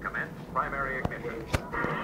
Commence primary ignition.